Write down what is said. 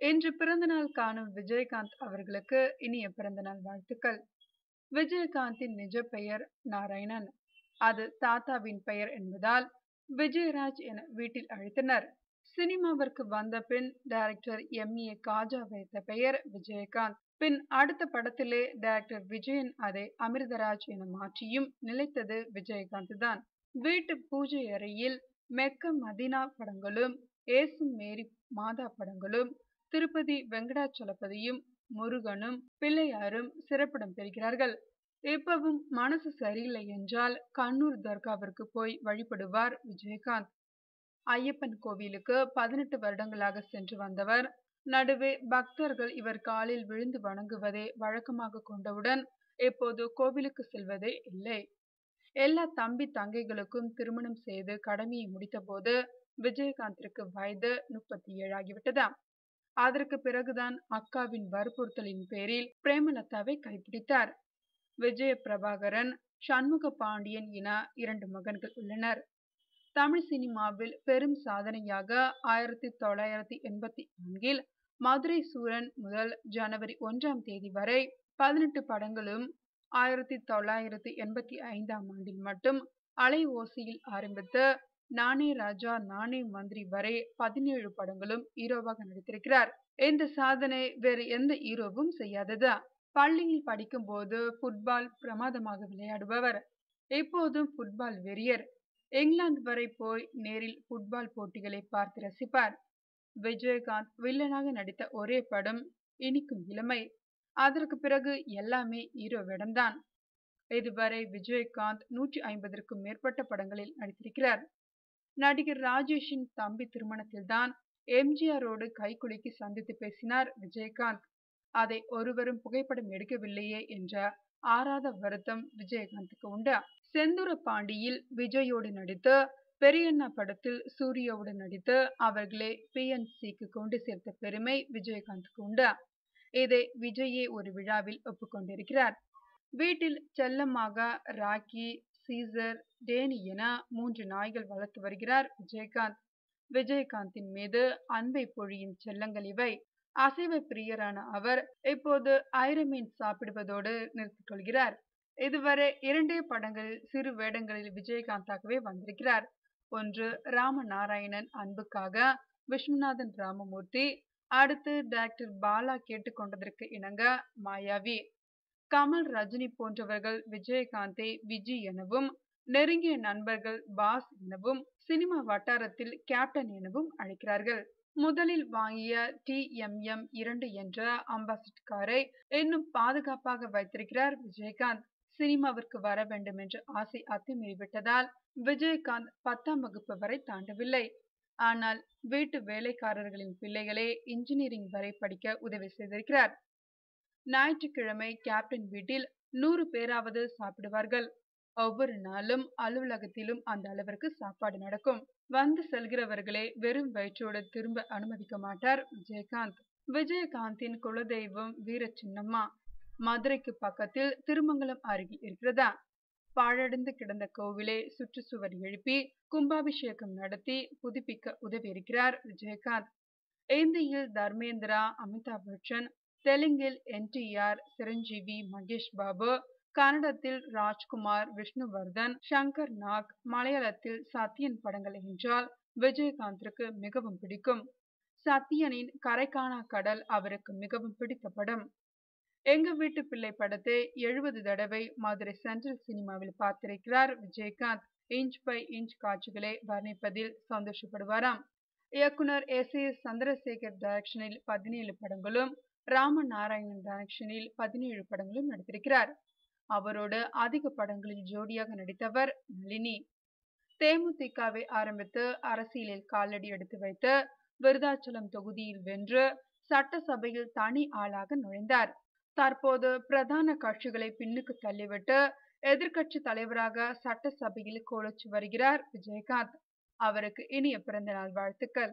இன்று பிறந்தநாள் காணும் விஜயகாந்த் அவர்களுக்கு இனிய பிறந்தநாள் வாழ்த்துக்கள். விஜயகாந்தின் நிஜ பெயர் நாராயணன். அது தாத்தாவின் பெயர் என்பதால் விஜயராஜ் என வீட்டில் அழைத்தனர். சினிமாவிற்கு வந்த பின் டைரக்டர் எம். ஏ. காஜா வைத்த பெயர் விஜயகாந்த். பின் அடுத்த படத்திலே டைரக்டர் விஜயன் அதை அமிர்தராஜ் என மாற்றியும் நிலைத்தது விஜயகாந்த் தான். வீட்டு பூஜை அறையில் மெக்க மதினா படங்களும் ஏசு மேரி மாதா படங்களும் திருப்பதி வெங்கடாச்சலபதியும் முருகனும் பிள்ளையாரும் சிறப்பிடம் பெறுகிறார்கள். இப்பவும் மனசு சரியில்லை என்றால் கண்ணூர் தர்காவிற்கு போய் வழிபடுவார் விஜயகாந்த். ஐயப்பன் கோவிலுக்கு பதினெட்டு வருடங்களாக சென்று வந்தவர். நடுவே பக்தர்கள் இவர் காலில் விழுந்து வணங்குவதை வழக்கமாக கொண்டவுடன் இப்போது கோவிலுக்கு செல்வதே இல்லை. எல்லா தம்பி தங்கைகளுக்கும் திருமணம் செய்து கடமையை முடித்தபோது விஜயகாந்திற்கு வயது முப்பத்தி ஏழு ஆகிவிட்டதாம் அதற்கு பிறகுதான் அக்காவின் வற்புறுத்தலின் பேரில் பிரேமலதாவை கைப்பிடித்தார். விஜய பிரபாகரன் சண்முக பாண்டியன் என இரண்டு மகன்கள் உள்ளனர். தமிழ் சினிமாவில் பெரும் சாதனையாக ஆயிரத்தி தொள்ளாயிரத்தி எண்பத்தி நான்கில் மதுரை சூரன் முதல் ஜனவரி ஒன்றாம் தேதி வரை பதினெட்டு படங்களும் ஆயிரத்தி தொள்ளாயிரத்தி எண்பத்தி ஐந்தாம் ஆண்டில் மட்டும் அலை ஓசியில் ஆரம்பித்து நானே ராஜா நானே மந்திரி வரை பதினேழு படங்களும் ஹீரோவாக நடித்திருக்கிறார். இந்த சாதனை வேறு எந்த ஹீரோவும் செய்யாததா. பள்ளியில் படிக்கும் போது ஃபுட்பால் பிரமாதமாக விளையாடுபவர். எப்போதும் ஃபுட்பால் வெறியர். இங்கிலாந்து வரை போய் நேரில் ஃபுட்பால் போட்டிகளை பார்த்து ரசிப்பார். விஜயகாந்த் வில்லனாக நடித்த ஒரே படம் இனிக்கும் இளமை. அதற்கு பிறகு எல்லாமே ஹீரோ விடம்தான். இதுவரை விஜயகாந்த் நூற்றி ஐம்பதற்கும் மேற்பட்ட படங்களில் நடித்திருக்கிறார். நடிகர் ராஜேஷின் தம்பி திருமணத்தில்தான் எம்ஜிஆரோடு கைக்குலுக்கி சந்தித்து பேசினார் விஜயகாந்த். அதை ஒருவரும் புகைப்படம் எடுக்கவில்லையே என்ற ஆறாத வருத்தம் விஜயகாந்துக்கு உண்டு. செந்தூர பாண்டியில் விஜயோடு நடித்து பெரியண்ணா படத்தில் சூர்யாவோடு நடித்து அவர்களே பிஎன்சிக்கு கொண்டு சேர்த்த பெருமை விஜயகாந்துக்கு உண்டு. இதை விஜயே ஒரு விழாவில் ஒப்புக்கொண்டிருக்கிறார். வீட்டில் செல்லமாக ராக்கி சீசர் டேனி என மூன்று நாய்கள் வளர்த்து வருகிறார் விஜயகாந்த். விஜயகாந்தின் மீது அன்பை பொழியும் செல்லங்கள் இவை. அசைவ பிரியரான அவர் இப்போது ஐரமீன் சாப்பிடுவதோடு நிறுத்திக் கொள்கிறார். இதுவரை இரண்டே படங்களில் சிறு வேடங்களில் விஜயகாந்தாகவே வந்திருக்கிறார். ஒன்று ராமநாராயணன் அன்புக்காக விஸ்வநாதன் ராமமூர்த்தி அடுத்து டாக்டர் பாலா கேட்டுக்கொண்டதற்கு இணங்க மாயாவி. கமல் ரஜினி போன்றவர்கள் விஜயகாந்தை விஜி எனவும் நெருங்கிய நண்பர்கள் பாஸ் எனவும் சினிமா வட்டாரத்தில் கேப்டன் எனவும் அழைக்கிறார்கள். முதலில் வாங்கிய டி எம் எம் இரண்டு என்ற அம்பாசிட் காரை இன்னும் பாதுகாப்பாக வைத்திருக்கிறார் விஜயகாந்த். சினிமாவிற்கு வர வேண்டும் என்ற ஆசை அத்துமீறிவிட்டதால் விஜயகாந்த் பத்தாம் வகுப்பு வரை தாண்டவில்லை. ஆனால் வீட்டு வேலைக்காரர்களின் பிள்ளைகளே இன்ஜினியரிங் வரை படிக்க உதவி செய்திருக்கிறார். ஞாயிற்றுக்கிழமை கேப்டன் வீட்டில் நூறு பேராவது சாப்பிடுவார்கள். ஒவ்வொரு நாளும் அலுவலகத்திலும் அந்த அளவிற்கு சாப்பாடு நடக்கும். வந்து செல்கிறவர்களே வெறும் வயிற்றோடு திரும்ப அனுமதிக்க மாட்டார் விஜயகாந்த். விஜயகாந்தின் குலதெய்வம் வீர சின்னம்மா மதுரைக்கு பக்கத்தில் திருமங்கலம் அருகில் இருக்கிறதா? பாழடைந்து கிடந்த கோவிலை சுற்றுச்சுவர் எழுப்பி கும்பாபிஷேகம் நடத்தி புதுப்பிக்க உதவியிருக்கிறார் விஜயகாந்த். இந்தியில் தர்மேந்திரா அமிதாப் பச்சன் தெலுங்கில் என்டிஆர் சிரஞ்சீவி மகேஷ் பாபு கன்னடத்தில் ராஜ்குமார் விஷ்ணுவர்தன் சங்கர் நாக் மலையாளத்தில் சத்யன் படங்கள் என்றால் விஜயகாந்திற்கு மிகவும் பிடிக்கும். சத்யனின் கரைக்கானா கடல் அவருக்கு மிகவும் பிடித்த படம் எங்க வீட்டு பிள்ளை படத்தை எழுபது தடவை மதுரை சென்ட்ரல் சினிமாவில் பார்த்திருக்கிறார் விஜயகாந்த். இன்ச் பை இன்ச் காட்சிகளை வர்ணிப்பதில் சந்தோஷப்படுவாராம். இயக்குனர் எஸ் ஏ சந்திரசேகர் டைரக்ஷனில் பதினேழு படங்களும் ராமநாராயணன் டைரக்ஷனில் பதினேழு படங்களும் நடித்திருக்கிறார். அவரோடு அதிக படங்களில் ஜோடியாக நடித்தவர் நளினி. தேமுதிகவை ஆரம்பித்து அரசியலில் காலடி எடுத்து வைத்து விருதாச்சலம் தொகுதியில் வென்று சட்டசபையில் தனி ஆளாக நுழைந்தார். தற்போது பிரதான கட்சிகளை பின்னுக்கு தள்ளிவிட்டு எதிர்கட்சி தலைவராக சட்டசபையில் கோலச்சு வருகிறார் விஜயகாந்த். அவருக்கு இனிய பிறந்தநாள் வாழ்த்துக்கள்.